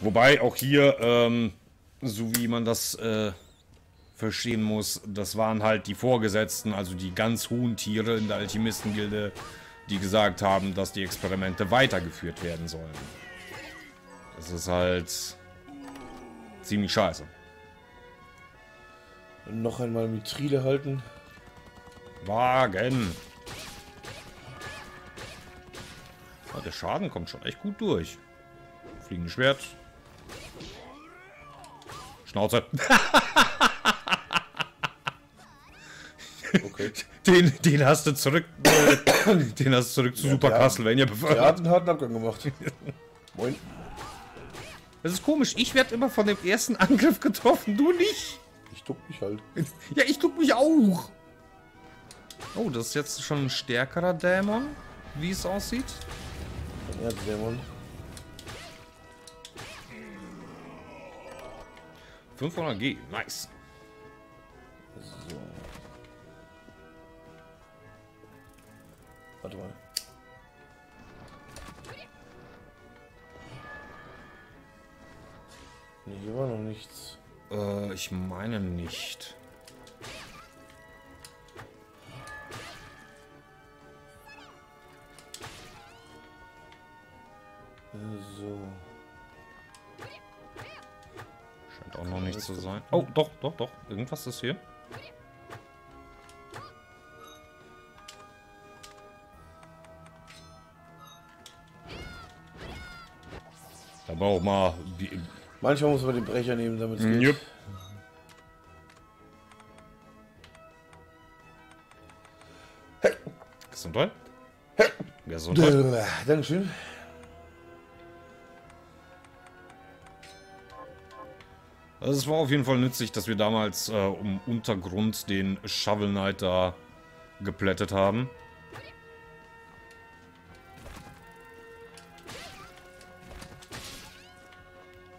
Wobei auch hier, ähm, so wie man das äh, verstehen muss, das waren halt die Vorgesetzten, also die ganz hohen Tiere in der Alchemistengilde, die gesagt haben, dass die Experimente weitergeführt werden sollen. Das ist halt ziemlich scheiße. Noch einmal Mitrile halten. Wagen. Ah, der Schaden kommt schon echt gut durch. Fliegendes Schwert. Schnauze. Okay. Den, den hast du zurück. Äh, den hast du zurück zu ja, Super Castlevania befördert. Er hat einen harten Abgang gemacht. Moin. Das ist komisch. Ich werde immer von dem ersten Angriff getroffen, du nicht. Ich duck mich halt. Ja, ich duck mich auch. Oh, das ist jetzt schon ein stärkerer Dämon, wie es aussieht. Ein Erzdämon. 500 G, nice. So. Warte mal. Nee, hier war noch nichts. Äh, ich meine nicht. So. Scheint auch noch nicht zu sein. Oh, doch, doch, doch. Irgendwas ist hier. Da braucht man... Manchmal muss man den Brecher nehmen, damit es geht. Jupp. Gesundheit. Gesundheit. Dankeschön. Also es war auf jeden Fall nützlich, dass wir damals äh, um Untergrund den Shovel Knight da geplättet haben.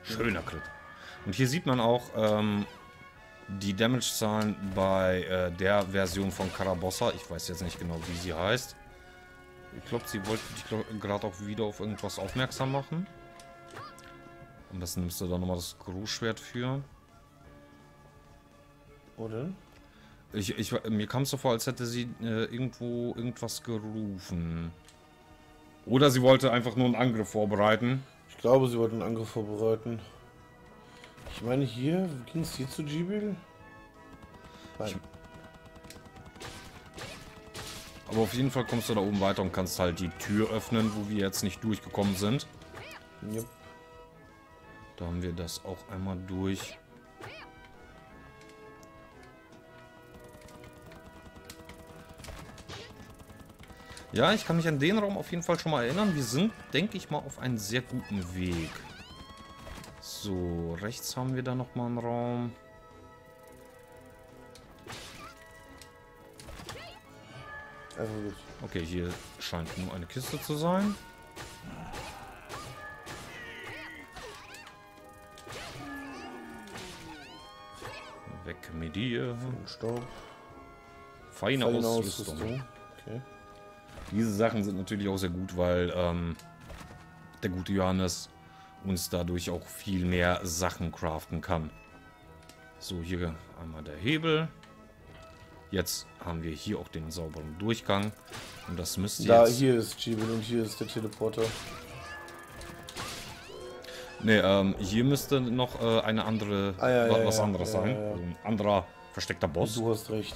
Schöner Crit. Und hier sieht man auch ähm, die Damage-Zahlen bei äh, der Version von Carabossa. Ich weiß jetzt nicht genau, wie sie heißt. Ich glaube, sie wollte dich gerade auch wieder auf irgendwas aufmerksam machen. Am besten nimmst du da nochmal das Großschwert für. Oder? Ich, ich, mir kam es so vor, als hätte sie äh, irgendwo irgendwas gerufen. Oder sie wollte einfach nur einen Angriff vorbereiten. Ich glaube, sie wollte einen Angriff vorbereiten. Ich meine, hier, ging es hier zu Jibil? Nein. Aber auf jeden Fall kommst du da oben weiter und kannst halt die Tür öffnen, wo wir jetzt nicht durchgekommen sind. Yep. Da haben wir das auch einmal durch. Ja, ich kann mich an den Raum auf jeden Fall schon mal erinnern. Wir sind, denke ich mal, auf einem sehr guten Weg. So, rechts haben wir da nochmal einen Raum. Okay, hier scheint nur eine Kiste zu sein. Dir. Staub. Feine, Feine Ausrüstung. Ausrüstung. Okay. Diese Sachen sind natürlich auch sehr gut, weil ähm, der gute Johannes uns dadurch auch viel mehr Sachen craften kann. So, hier einmal der Hebel. Jetzt haben wir hier auch den sauberen Durchgang. Und das müsste da, jetzt... hier ist Jibel und hier ist der Teleporter. Ne, ähm, hier müsste noch äh, eine andere, ah, ja, was ja, anderes ja, sein. Also ein anderer versteckter Boss. Du hast recht.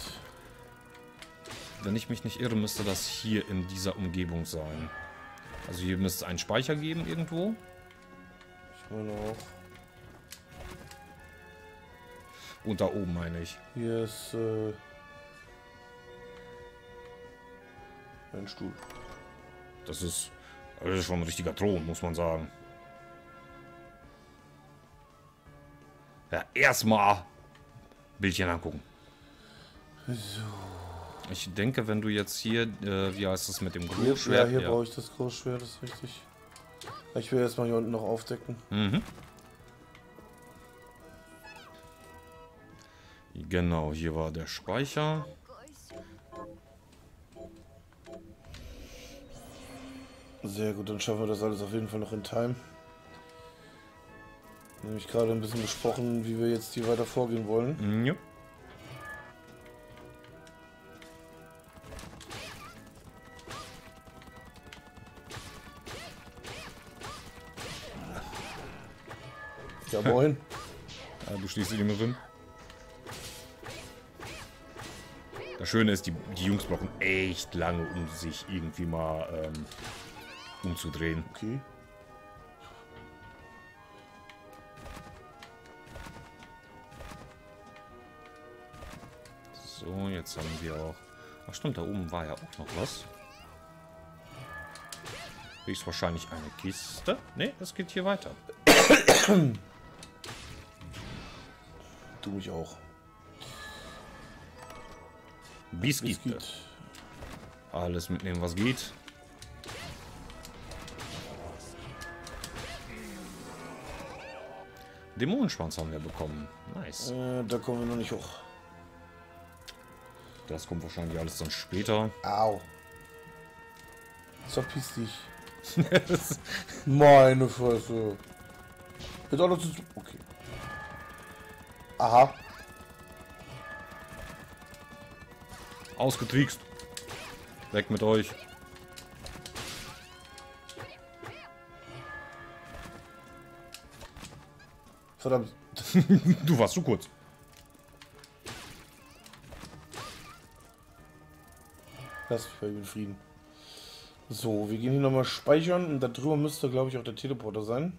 Wenn ich mich nicht irre, müsste das hier in dieser Umgebung sein. Also hier müsste es einen Speicher geben irgendwo. Ich meine auch. Und da oben meine ich. Hier ist äh, ein Stuhl. Das ist, das ist schon ein richtiger Thron, muss man sagen. Ja, erstmal Bildchen angucken. So. Ich denke, wenn du jetzt hier, äh, wie heißt das mit dem Großschwert? Ja, hier ja. brauche ich das Großschwert, das ist richtig. Ich will erstmal hier unten noch aufdecken. Mhm. Genau, hier war der Speicher. Sehr gut, dann schaffen wir das alles auf jeden Fall noch in Time. Nämlich gerade ein bisschen besprochen, wie wir jetzt hier weiter vorgehen wollen. Mhm, ja. Ja, moin. ja, du schließt dich immer drin. Das Schöne ist, die, die Jungs brauchen echt lange, um sich irgendwie mal ähm, umzudrehen. Okay. So, jetzt haben wir auch... Ach stimmt, da oben war ja auch noch was. Höchstwahrscheinlich eine Kiste. Ne, es geht hier weiter. Du mich auch. Biscuit. Alles mitnehmen, was geht. Dämonenschwanz haben wir bekommen. Nice. Äh, da kommen wir noch nicht hoch. Das kommt wahrscheinlich alles dann später. Au. Verpiss dich. Meine Fresse. Jetzt auch noch zu... Okay. Aha. Ausgetrickst. Weg mit euch. Verdammt. du warst zu kurz. Lass mich bei ihm in Frieden. So, wir gehen hier nochmal speichern und da drüber müsste, glaube ich, auch der Teleporter sein.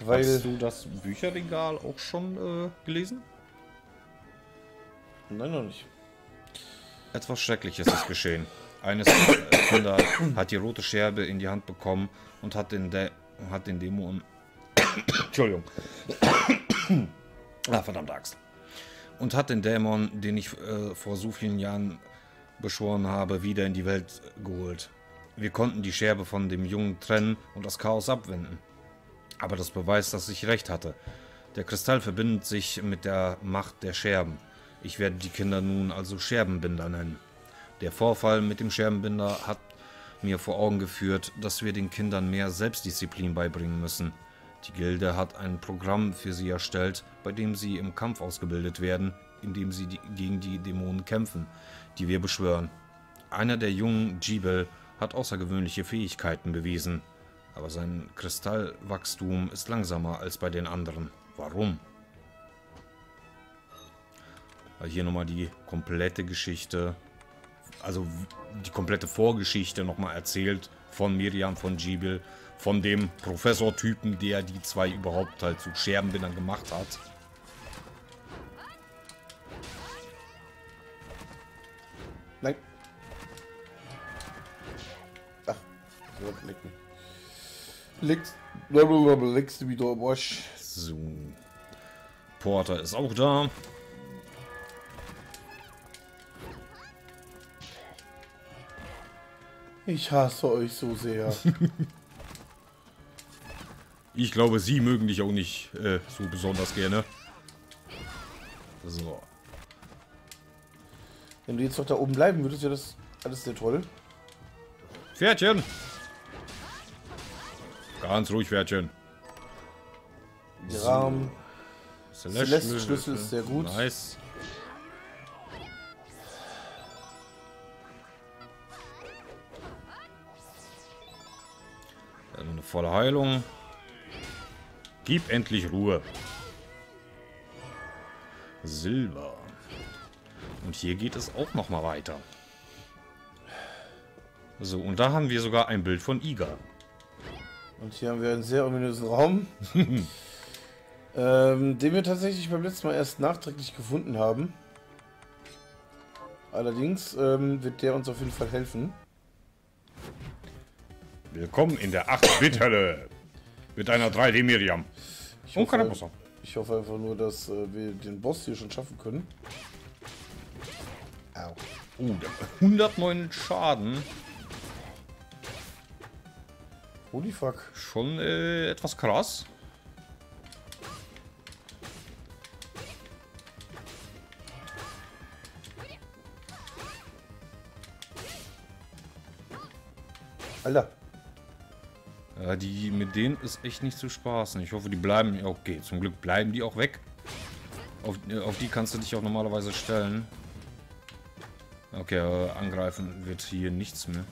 Weil Hast du das Bücherregal auch schon äh, gelesen? Nein, noch nicht. Etwas Schreckliches ist geschehen. Eines Kinder hat die rote Scherbe in die Hand bekommen und hat den, De hat den Dämon... Entschuldigung. ah, verdammt Axt. Und hat den Dämon, den ich äh, vor so vielen Jahren beschworen habe, wieder in die Welt geholt. Wir konnten die Scherbe von dem Jungen trennen und das Chaos abwenden. Aber das beweist, dass ich recht hatte. Der Kristall verbindet sich mit der Macht der Scherben. Ich werde die Kinder nun also Scherbenbinder nennen. Der Vorfall mit dem Scherbenbinder hat mir vor Augen geführt, dass wir den Kindern mehr Selbstdisziplin beibringen müssen. Die Gilde hat ein Programm für sie erstellt, bei dem sie im Kampf ausgebildet werden, indem sie die, gegen die Dämonen kämpfen, die wir beschwören. Einer der jungen Jibel hat außergewöhnliche Fähigkeiten bewiesen, aber sein Kristallwachstum ist langsamer als bei den anderen. Warum? Hier nochmal die komplette Geschichte, also die komplette Vorgeschichte nochmal erzählt von Miriam, von Jibel, von dem Professor-Typen, der die zwei überhaupt halt zu Scherbenbindern gemacht hat. Nein. Ach, so lecken. Legst, legst du wieder im So. Porter ist auch da. Ich hasse euch so sehr. ich glaube, sie mögen dich auch nicht äh, so besonders gerne. So. Wenn du jetzt noch da oben bleiben würdest, wäre das alles sehr toll. Pferdchen! Ganz ruhig, Pferdchen. Der Rahmen. Celeste-Schlüssel ist sehr gut. Nice. Eine volle Heilung. Gib endlich Ruhe. Silber. Und hier geht es auch noch mal weiter. So, und da haben wir sogar ein Bild von Iga. Und hier haben wir einen sehr ominösen Raum. ähm, den wir tatsächlich beim letzten Mal erst nachträglich gefunden haben. Allerdings ähm, wird der uns auf jeden Fall helfen. Willkommen in der 8-Bit-Hölle. Mit einer 3D-Miriam. Und keine Bosse. Ich hoffe einfach nur, dass äh, wir den Boss hier schon schaffen können. Au. Uh, 109 Schaden. Holy fuck. Schon äh, etwas krass. Alter. Ja, die, mit denen ist echt nicht zu spaßen. Ich hoffe, die bleiben... Okay, zum Glück bleiben die auch weg. Auf, äh, auf die kannst du dich auch normalerweise stellen. Okay, äh, angreifen wird hier nichts mehr.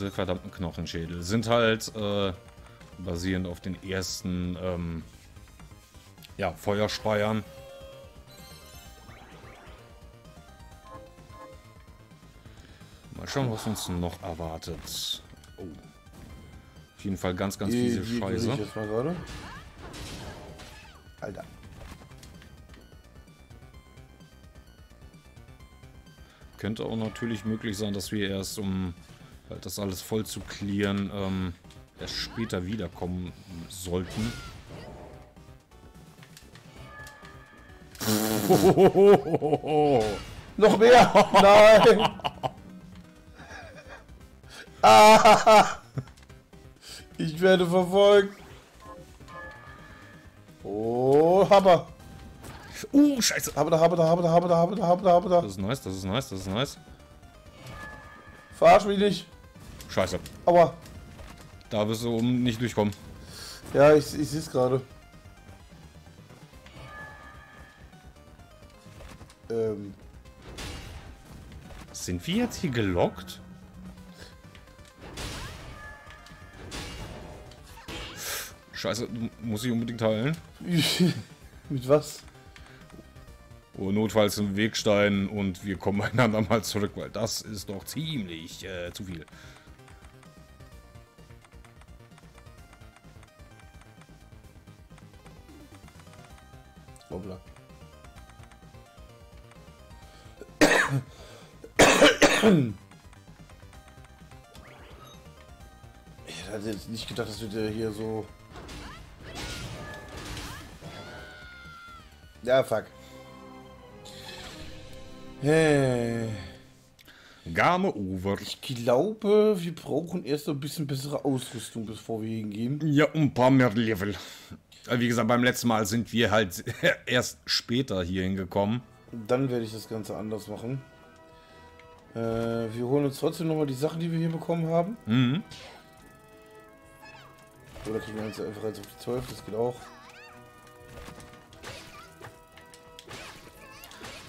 Diese verdammten Knochenschädel sind halt äh, basierend auf den ersten ähm, ja, Feuerspeiern. Mal schauen, was uns noch erwartet. Oh. Auf jeden Fall ganz, ganz fiese die, die Scheiße. Alter. Könnte auch natürlich möglich sein, dass wir erst um halt das alles voll zu clearen, ähm, erst später wiederkommen sollten. Noch mehr! Nein! ah! Ich werde verfolgt! Oh, Hammer! Uh, scheiße! Habe da, habe da, habe da, habe da, habe da, habe da, habe da. Das ist nice, das ist nice, das ist nice. Verarsch mich nicht! Scheiße. Aua. Da wirst du oben nicht durchkommen. Ja, ich, ich sehe es gerade. Ähm. Sind wir jetzt hier gelockt? Scheiße, muss ich unbedingt heilen. Mit was? Oh, notfalls ein Wegstein und wir kommen einander mal zurück, weil das ist doch ziemlich äh, zu viel. Hoppla. Ich hätte jetzt nicht gedacht, dass wir hier so... Ja, fuck. Hey. Game over. Ich glaube, wir brauchen erst ein bisschen bessere Ausrüstung, bevor wir hingehen. Ja, ein paar mehr Level. Wie gesagt, beim letzten Mal sind wir halt erst später hier hingekommen. Dann werde ich das Ganze anders machen. Äh, wir holen uns trotzdem nochmal die Sachen, die wir hier bekommen haben. Mhm. Oder kriegen wir uns einfach jetzt auf die 12, das geht auch.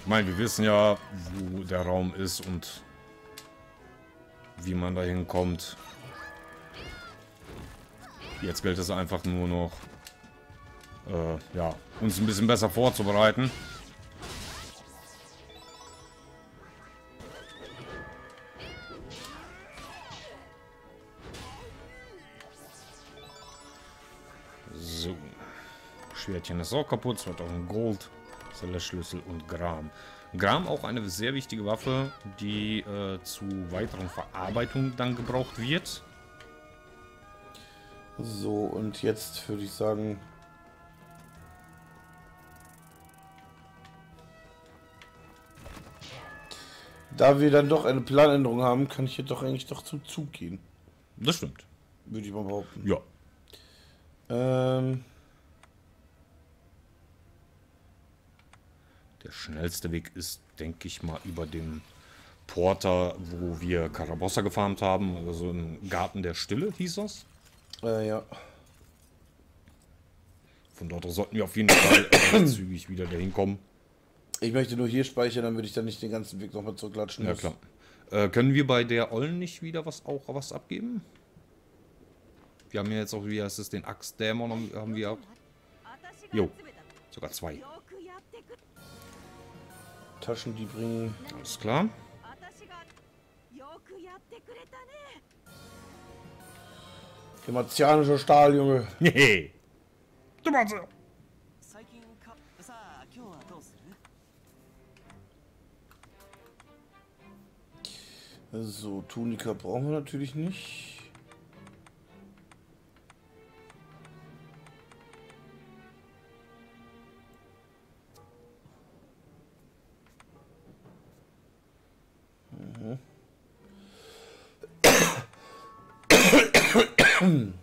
Ich meine, wir wissen ja, wo der Raum ist und wie man da hinkommt. Jetzt gilt es einfach nur noch äh, ja, uns ein bisschen besser vorzubereiten. So. Schwertchen ist auch kaputt, 2000 Gold, Schlüssel und Gram. Gram auch eine sehr wichtige Waffe, die äh, zu weiteren Verarbeitung dann gebraucht wird. So, und jetzt würde ich sagen, Da wir dann doch eine Planänderung haben, kann ich hier doch eigentlich doch zum Zug gehen. Das stimmt. Würde ich mal behaupten. Ja. Ähm. Der schnellste Weg ist, denke ich mal, über den Porter, wo wir Karabossa gefarmt haben. Also im Garten der Stille hieß das. Äh, ja. Von dort sollten wir auf jeden Fall zügig wieder dahin kommen. Ich möchte nur hier speichern, dann würde ich dann nicht den ganzen Weg nochmal zurücklatschen. Ja, klar. Äh, können wir bei der Ollen nicht wieder was auch was abgeben? Wir haben ja jetzt auch, wie heißt es, den Axtdämon haben wir auch. Jo, sogar zwei. Taschen, die bringen. Alles klar. Der martianische Stahl, Junge. Nee. du machst So, Tunika brauchen wir natürlich nicht. Mhm.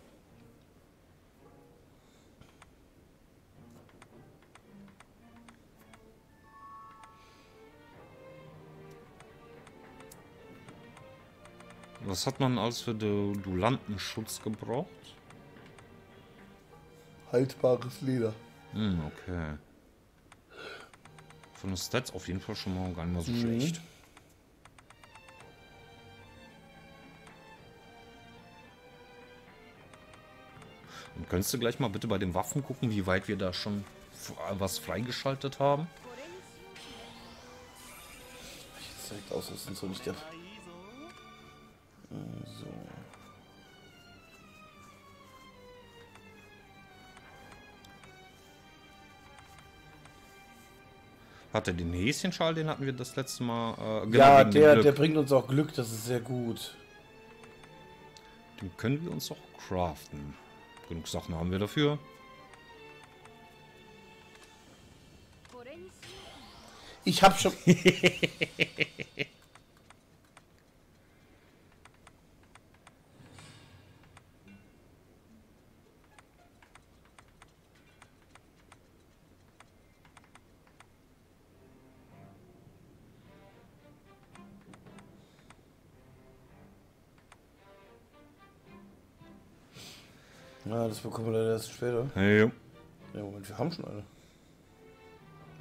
Was hat man als für den Dulantenschutz gebraucht? Haltbares Leder. Hm, okay. Von den Stats auf jeden Fall schon mal gar nicht mal so mhm. schlecht. Und könntest du gleich mal bitte bei den Waffen gucken, wie weit wir da schon was freigeschaltet haben? Das sieht aus, als sind so nicht der... So. Hat er den Häschenschal, den hatten wir das letzte Mal. Äh, genau ja, der, der bringt uns auch Glück, das ist sehr gut. Den können wir uns auch craften. Genug Sachen haben wir dafür. Ich hab schon. das bekommen wir leider erst später. Ja. ja, Moment, wir haben schon eine.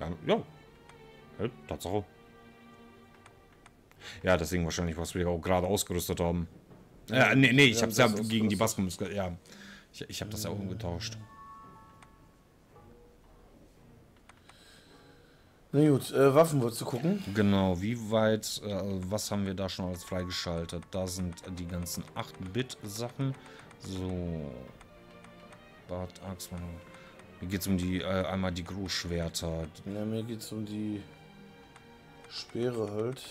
Ja, ja. ja Tatsache. Ja, deswegen wahrscheinlich, was wir auch gerade ausgerüstet haben. Ja, nee, nee, ich hab's ja gegen die Basken. Ja, ich, ich habe das ja auch umgetauscht. Na gut, äh, Waffen wolltest du gucken? Genau, wie weit, äh, was haben wir da schon alles freigeschaltet? Da sind die ganzen 8-Bit-Sachen. So, Bart, Axmann. Mir geht es um die, äh, einmal die Großschwerter. Ja, mir geht es um die Speere halt.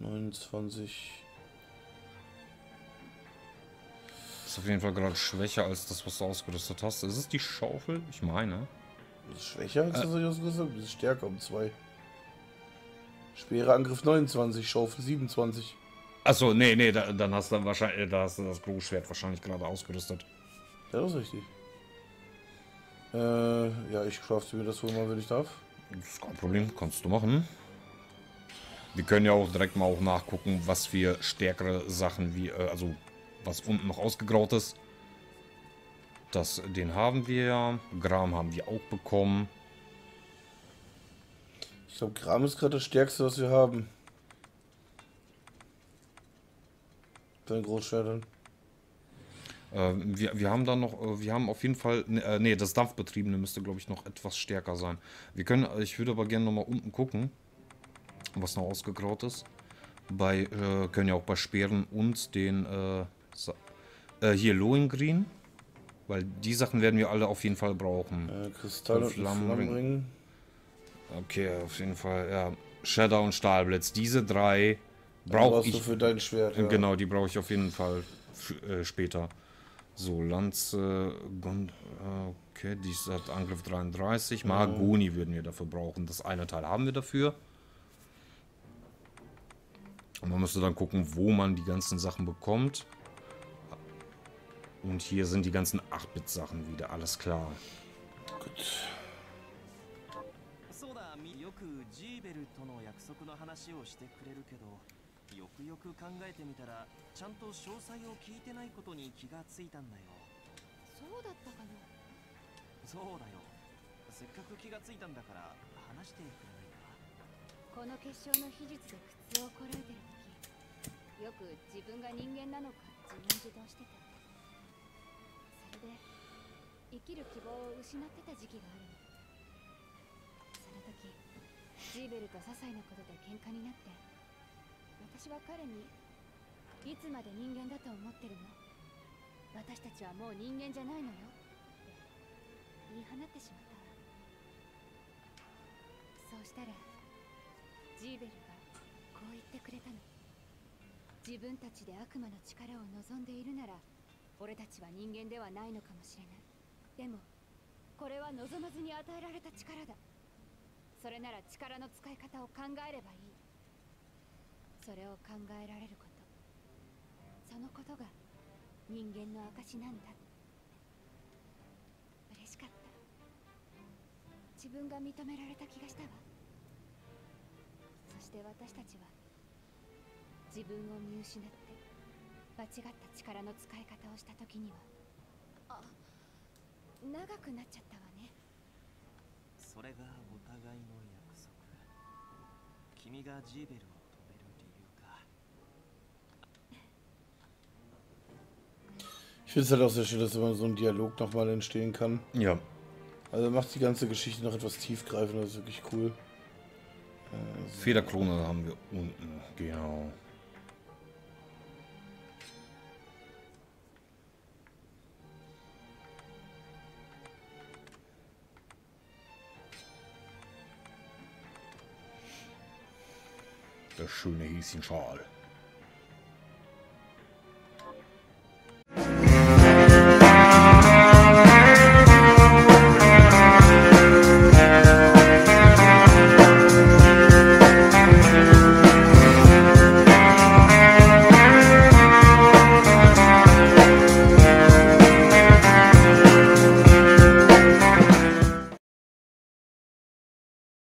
29. Ist auf jeden Fall gerade schwächer als das, was du ausgerüstet hast. Ist es die Schaufel? Ich meine. Ist schwächer als äh. das, was ich ausgerüstet habe. Ist stärker um 2. Speere Angriff 29, Schaufel 27. Achso, nee, nee, da, dann hast du wahrscheinlich, äh, da hast du das Großschwert wahrscheinlich gerade ausgerüstet. Ja, das ist richtig. Äh, ja, ich crafte mir das wohl mal, wenn ich darf. Das ist kein Problem, kannst du machen. Wir können ja auch direkt mal auch nachgucken, was für stärkere Sachen wie, äh, also was unten noch ausgegraut ist. Das, den haben wir. Gram haben wir auch bekommen. Ich glaube, Gram ist gerade das stärkste, was wir haben. Bei Großschwertern. Äh, wir, wir haben dann noch, äh, wir haben auf jeden Fall, ne, äh, nee, das Dampfbetriebene müsste, glaube ich, noch etwas stärker sein. Wir können, ich würde aber gerne nochmal unten gucken, was noch ausgegraut ist. Bei, äh, können ja auch bei Speeren und den, äh, äh, hier Lohengrin, weil die Sachen werden wir alle auf jeden Fall brauchen. Äh, Kristall und Flammenring. Okay, auf jeden Fall, ja. Shadow und Stahlblitz, diese drei brauche ich. für dein Schwert. Ja. Genau, die brauche ich auf jeden Fall äh, später. So, Lanze, Gond, okay, die hat Angriff 33. Mhm. Mahagoni würden wir dafür brauchen. Das eine Teil haben wir dafür. Und man müsste dann gucken, wo man die ganzen Sachen bekommt. Und hier sind die ganzen 8-Bit-Sachen wieder, alles klar. Gut. よくよく考えてみたらちゃんと詳細を聞いてないことに気がついたんだよ。そうだったかな？そうだよ。せっかく気がついたんだから話してくれないか。この結晶の秘術で靴をこらえてる時よく自分が人間なのか自問自答してた。それで生きる希望を失ってた時期があるの。その時ジーベルと些細なことで喧嘩になって私は彼にいつまで人間だと思ってるの？私たちはもう人間じゃないのよ。って言い放ってしまったそうしたらジーベルがこう言ってくれたの。自分たちで悪魔の力を望んでいるなら俺たちは人間ではないのかもしれない。でもこれは望まずに与えられた力だ。それなら力の使い方を考えればいい。それを考えられること。そのことが人間の証なんだ。嬉しかった。自分が認められた気がしたわ。そして私たちは自分を見失って間違った力の使い方をした時にはあ長くなっちゃったわね。それがお互いの約束。君がジーベルを finde es halt auch sehr schön, dass immer so ein Dialog nochmal entstehen kann. Ja. Also macht die ganze Geschichte noch etwas tiefgreifender, das ist wirklich cool. Äh, so. Federklone haben wir unten, genau. Der schöne Häschenschal.